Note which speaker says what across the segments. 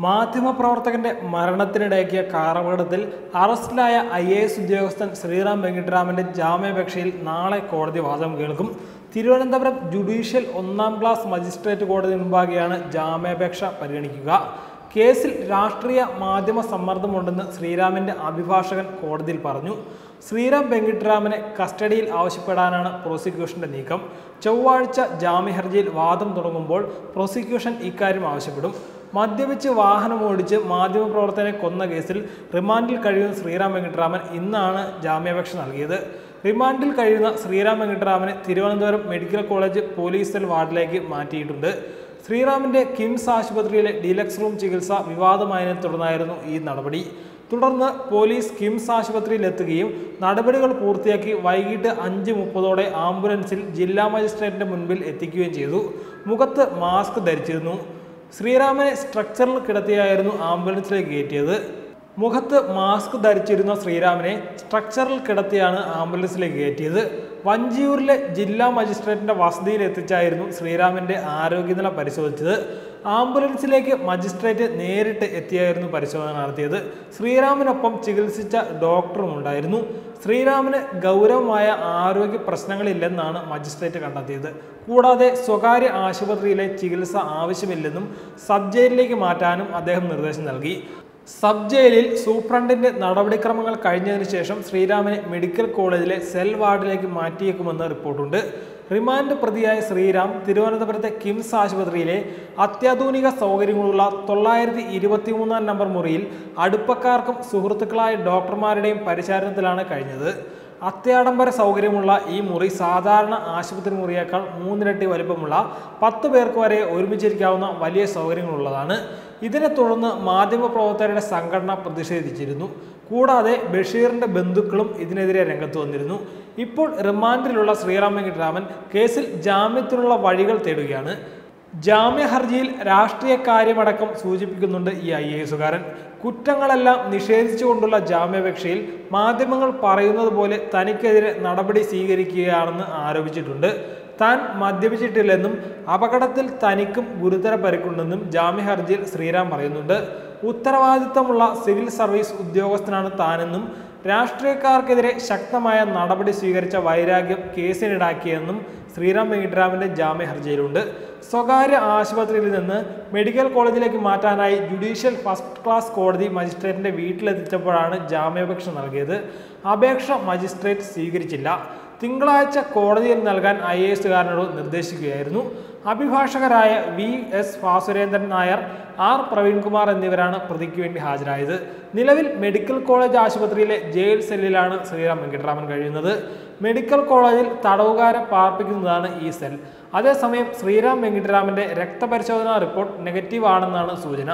Speaker 1: മാധ്യമപ്രവർത്തകന്റെ മരണത്തിനിടയാക്കിയ കാറപകടത്തിൽ അറസ്റ്റിലായ I A S ഉദ്യോഗസ്ഥൻ ശ്രീറാം വെങ്കിട്ടരാമന്റെ ജാമ്യാപേക്ഷയിൽ നാളെ കോടതി വാദം കേൾക്കും. തിരുവനന്തപുരം ജുഡീഷ്യൽ ഒന്നാം ക്ലാസ് മജിസ്ട്രേറ്റ് കോടതി മുമ്പാകെയാണ് ജാമ്യാപേക്ഷ പരിഗണിക്കുക. കേസിൽ രാഷ്ട്രീയ മാധ്യമ സമ്മർദ്ദമുണ്ടെന്ന് ശ്രീരാമിന്റെ അഭിഭാഷകൻ കോടതിയിൽ പറഞ്ഞു. ശ്രീറാം വെങ്കിട്ടരാമനെ കസ്റ്റഡിയിൽ ആവശ്യപ്പെടാനാണ് പ്രോസിക്യൂഷന്റെ നീക്കം. ചൊവ്വാഴ്ച ജാമ്യഹർജിയിൽ വാദം തുടങ്ങുമ്പോൾ പ്രോസിക്യൂഷൻ ഇക്കാര്യം ആവശ്യപ്പെടും. മദ്യപിച്ച് വാഹനം ഓടിച്ച് മാധ്യമപ്രവർത്തകനെ കൊന്ന കേസിൽ റിമാൻഡിൽ കഴിയുന്ന ശ്രീറാം വെങ്കിട്ടരാമൻ ഇന്നാണ് ജാമ്യാപേക്ഷ നൽകിയത്. റിമാൻഡിൽ കഴിയുന്ന Sriram വെങ്കിട്ടരാമനെ Thiruvananthapuram medical college police cell വാർഡിലേക്ക് മാറ്റിയിട്ടുണ്ട്. ശ്രീറാമിന്റെ കിംസ് ആശുപത്രിയിലെ ഡീലക്സ് റൂം ചികിത്സ വിവാദമായതിനെ തുടർന്നായിരുന്നു ഈ നടപടി. തുടർന്ന് പോലീസ് കിംസ് ആശുപത്രിയിൽ എത്തുകയും നടപടികൾ പൂർത്തിയാക്കി വൈകിട്ട് അഞ്ച് മുപ്പതോടെ ആംബുലൻസിൽ ജില്ലാ മജിസ്ട്രേറ്റിന്റെ മുൻപിൽ എത്തിക്കുകയും ചെയ്തു. മുഖത്ത് മാസ്ക് ധരിച്ചിരുന്നു. ശ്രീറാമനെ സ്ട്രക്ചറിൽ കിടത്തിയായിരുന്നു ആംബുലൻസിലേക്ക് കയറ്റിയത്. മുഖത്ത് മാസ്ക് ധരിച്ചിരുന്ന ശ്രീരാമനെ സ്ട്രക്ചറിൽ കിടത്തിയാണ് ആംബുലൻസിലേക്ക് കയറ്റിയത്. വഞ്ചിയൂരിലെ ജില്ലാ മജിസ്ട്രേറ്റിന്റെ വസതിയിൽ എത്തിച്ചായിരുന്നു ശ്രീറാമിന്റെ ആരോഗ്യനില പരിശോധിച്ചത്. ആംബുലൻസിലേക്ക് മജിസ്ട്രേറ്റ് നേരിട്ട് എത്തിയായിരുന്നു പരിശോധന നടത്തിയത്. ശ്രീറാമിനൊപ്പം ചികിത്സിച്ച ഡോക്ടറും ഉണ്ടായിരുന്നു. ശ്രീരാമന് ഗൗരവമായ ആരോഗ്യ പ്രശ്നങ്ങളില്ലെന്നാണ് മജിസ്ട്രേറ്റ് കണ്ടെത്തിയത്. കൂടാതെ സ്വകാര്യ ആശുപത്രിയിലെ ചികിത്സ ആവശ്യമില്ലെന്നും സബ് ജയിലിലേക്ക് മാറ്റാനും അദ്ദേഹം നിർദ്ദേശം നൽകി. സബ് ജയിലിൽ സൂപ്രണ്ടിന്റെ നടപടിക്രമങ്ങൾ കഴിഞ്ഞതിന് ശേഷം ശ്രീരാമനെ മെഡിക്കൽ കോളേജിലെ സെൽ വാർഡിലേക്ക് മാറ്റിയേക്കുമെന്ന് റിപ്പോർട്ടുണ്ട്. റിമാൻഡ് പ്രതിയായ ശ്രീരാം തിരുവനന്തപുരത്തെ കിംസ് ആശുപത്രിയിലെ അത്യാധുനിക സൗകര്യങ്ങളുള്ള തൊള്ളായിരത്തി ഇരുപത്തി മൂന്നാം നമ്പർ മുറിയിൽ അടുപ്പക്കാർക്കും സുഹൃത്തുക്കളായ ഡോക്ടർമാരുടെയും പരിചരണത്തിലാണ് കഴിഞ്ഞത്. അത്യാഡംബര സൗകര്യമുള്ള ഈ മുറി സാധാരണ ആശുപത്രി മുറിയേക്കാൾ മൂന്നിരട്ടി വലുപ്പമുള്ള പത്ത് പേർക്ക് വരെ ഒരുമിച്ചിരിക്കാവുന്ന വലിയ സൗകര്യങ്ങളുള്ളതാണ്. ഇതിനെ തുടർന്ന് മാധ്യമപ്രവർത്തകരുടെ സംഘടന പ്രതിഷേധിച്ചിരുന്നു. കൂടാതെ ബഷീറിന്റെ ബന്ധുക്കളും ഇതിനെതിരെ രംഗത്ത് വന്നിരുന്നു. ഇപ്പോൾ റിമാൻഡിലുള്ള ശ്രീറാം വെങ്കിട്ടരാമൻ കേസിൽ ജാമ്യത്തിനുള്ള വഴികൾ തേടുകയാണ്. ജാമ്യ ഹർജിയിൽ രാഷ്ട്രീയ കാര്യമടക്കം സൂചിപ്പിക്കുന്നുണ്ട് ഈ ഐ എ എസുകാരൻ. കുറ്റങ്ങളെല്ലാം നിഷേധിച്ചുകൊണ്ടുള്ള ജാമ്യാപേക്ഷയിൽ മാധ്യമങ്ങൾ പറയുന്നത് പോലെ തനിക്കെതിരെ നടപടി സ്വീകരിക്കുകയാണെന്ന് ആരോപിച്ചിട്ടുണ്ട്. താൻ മദ്യപിച്ചിട്ടില്ലെന്നും അപകടത്തിൽ തനിക്കും ഗുരുതര പരിക്കുണ്ടെന്നും ജാമ്യ ഹർജിയിൽ ശ്രീറാം പറയുന്നുണ്ട്. ഉത്തരവാദിത്തമുള്ള സിവിൽ സർവീസ് ഉദ്യോഗസ്ഥനാണ് താനെന്നും രാഷ്ട്രീയക്കാർക്കെതിരെ ശക്തമായ നടപടി സ്വീകരിച്ച വൈരാഗ്യം കേസിനിടാക്കിയെന്നും ശ്രീറാം വെങ്കിട്ടരാമന്റെ ജാമ്യ ഹർജിയിലുണ്ട് സ്വകാര്യ ആശുപത്രിയിൽ നിന്ന് മെഡിക്കൽ കോളേജിലേക്ക് മാറ്റാനായി ജുഡീഷ്യൽ ഫസ്റ്റ് ക്ലാസ് കോടതി മജിസ്ട്രേറ്റിന്റെ വീട്ടിലെത്തിച്ചപ്പോഴാണ് ജാമ്യാപേക്ഷ നൽകിയത്. അപേക്ഷ മജിസ്ട്രേറ്റ് സ്വീകരിച്ചില്ല. തിങ്കളാഴ്ച കോടതിയിൽ നൽകാൻ ഐ എ എസുകാരനോട് നിർദ്ദേശിക്കുകയായിരുന്നു. അഭിഭാഷകരായ V S Vasurendran Nair R Praveenkumar എന്നിവരാണ് പ്രതിക്ക് വേണ്ടി ഹാജരായത്. നിലവിൽ മെഡിക്കൽ കോളേജ് ആശുപത്രിയിലെ ജയിൽ സെല്ലിലാണ് ശ്രീറാം വെങ്കിട്ടരാമൻ കഴിയുന്നത്. മെഡിക്കൽ കോളേജിൽ തടവുകാരെ പാർപ്പിക്കുന്നതാണ് ഈ സെൽ. അതേസമയം ശ്രീറാം വെങ്കിട്ടരാമന്റെ രക്തപരിശോധനാ റിപ്പോർട്ട് നെഗറ്റീവ് ആണെന്നാണ് സൂചന.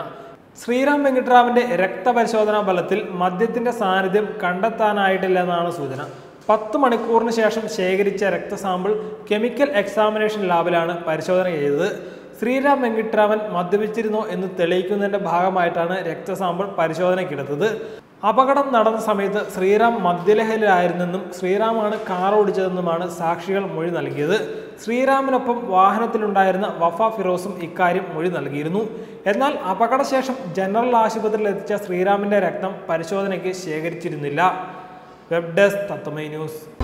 Speaker 1: ശ്രീറാം വെങ്കിട്ടരാമന്റെ രക്തപരിശോധനാ ഫലത്തിൽ മദ്യത്തിന്റെ സാന്നിധ്യം കണ്ടെത്താനായിട്ടില്ലെന്നാണ് സൂചന. പത്ത് മണിക്കൂറിന് ശേഷം ശേഖരിച്ച രക്തസാമ്പിൾ കെമിക്കൽ എക്സാമിനേഷൻ ലാബിലാണ് പരിശോധന ചെയ്തത്. ശ്രീരാം വെങ്കിട്ടരാമൻ മദ്യപിച്ചിരുന്നോ എന്ന് തെളിയിക്കുന്നതിന്റെ ഭാഗമായിട്ടാണ് രക്തസാമ്പിൾ പരിശോധനയ്ക്കെടുത്തത്. അപകടം നടന്ന സമയത്ത് ശ്രീറാം മദ്യലഹരിലായിരുന്നെന്നും ശ്രീറാമാണ് കാർ ഓടിച്ചതെന്നുമാണ് സാക്ഷികൾ മൊഴി നൽകിയത്. ശ്രീറാമിനൊപ്പം വാഹനത്തിലുണ്ടായിരുന്ന വഫ ഫിറോസും ഇക്കാര്യം മൊഴി നൽകിയിരുന്നു. എന്നാൽ അപകടശേഷം ജനറൽ ആശുപത്രിയിൽ എത്തിച്ച ശ്രീറാമിന്റെ രക്തം പരിശോധനയ്ക്ക് ശേഖരിച്ചിരുന്നില്ല. web desk tatamai news.